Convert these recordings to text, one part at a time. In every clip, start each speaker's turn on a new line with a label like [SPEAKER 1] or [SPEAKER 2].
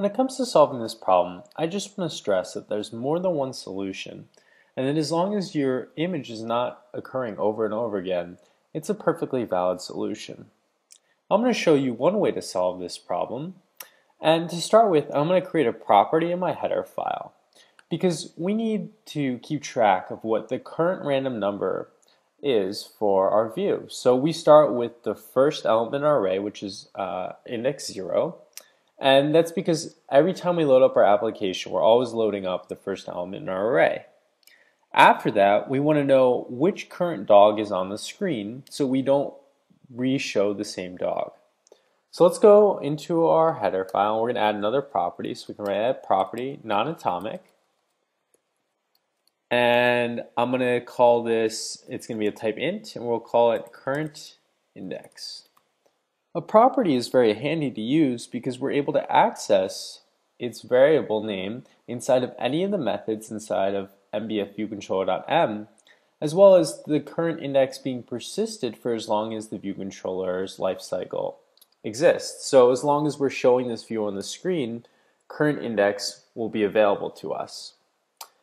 [SPEAKER 1] When it comes to solving this problem, I just want to stress that there's more than one solution, and that as long as your image is not occurring over and over again, it's a perfectly valid solution. I'm going to show you one way to solve this problem, and to start with, I'm going to create a property in my header file, because we need to keep track of what the current random number is for our view. So we start with the first element in our array, which is uh, index 0, and that's because every time we load up our application, we're always loading up the first element in our array. After that, we want to know which current dog is on the screen so we don't re-show the same dog. So let's go into our header file. We're going to add another property. So we can write add property, non-atomic. And I'm going to call this, it's going to be a type int, and we'll call it current index. A property is very handy to use because we're able to access its variable name inside of any of the methods inside of mbfviewcontroller.m as well as the current index being persisted for as long as the view controller's lifecycle exists. So as long as we're showing this view on the screen, current index will be available to us.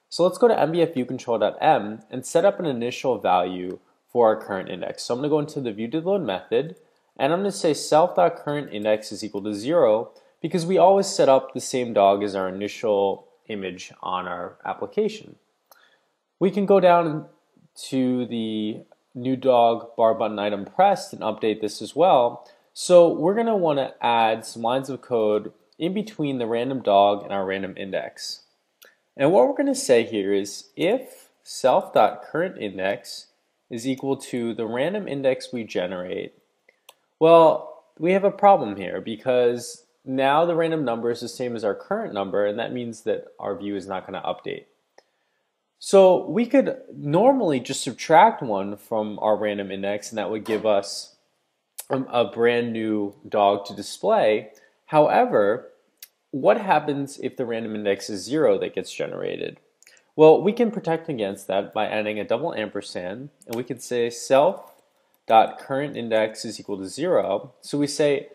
[SPEAKER 1] So let's go to mbfviewcontroller.m and set up an initial value for our current index. So I'm going to go into the viewDidLoad method and I'm going to say self.currentIndex is equal to 0 because we always set up the same dog as our initial image on our application. We can go down to the new dog bar button item pressed and update this as well. So we're going to want to add some lines of code in between the random dog and our random index. And what we're going to say here is if self.currentIndex is equal to the random index we generate well, we have a problem here because now the random number is the same as our current number and that means that our view is not going to update. So we could normally just subtract one from our random index and that would give us a, a brand new dog to display. However, what happens if the random index is zero that gets generated? Well, we can protect against that by adding a double ampersand and we can say self dot current index is equal to zero. So we say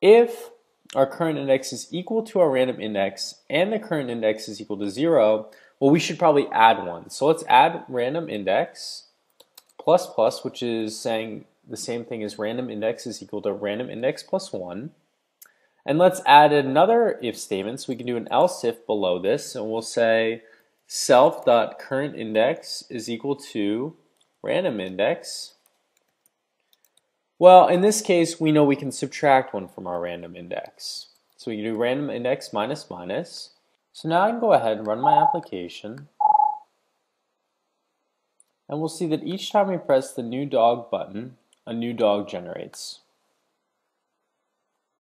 [SPEAKER 1] if our current index is equal to our random index and the current index is equal to zero, well, we should probably add one. So let's add random index plus plus, which is saying the same thing as random index is equal to random index plus one. And let's add another if statement. So we can do an else if below this, and we'll say self dot current index is equal to random index well, in this case, we know we can subtract one from our random index. So we do random index minus minus. So now I can go ahead and run my application. And we'll see that each time we press the new dog button, a new dog generates.